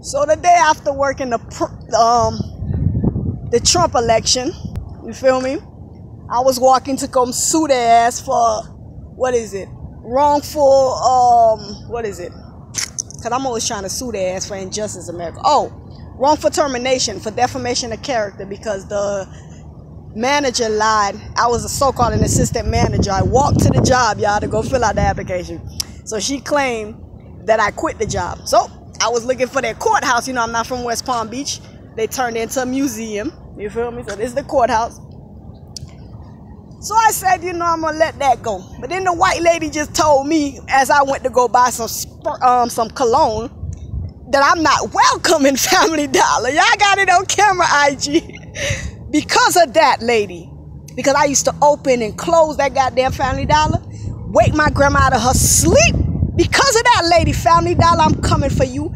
So the day after working the um the Trump election, you feel me? I was walking to come sue their ass for what is it? Wrongful um what is it? Cause I'm always trying to sue their ass for injustice in America. Oh, wrongful termination for defamation of character because the manager lied. I was a so-called an assistant manager. I walked to the job, y'all, to go fill out the application. So she claimed that I quit the job. So I was looking for that courthouse. You know, I'm not from West Palm Beach. They turned into a museum. You feel me? So this is the courthouse. So I said, you know, I'm gonna let that go. But then the white lady just told me as I went to go buy some um some cologne that I'm not welcome in Family Dollar. Y'all got it on camera, IG. because of that lady, because I used to open and close that goddamn Family Dollar, wake my grandma out of her sleep because of that lady, Family Dollar, I'm coming for you.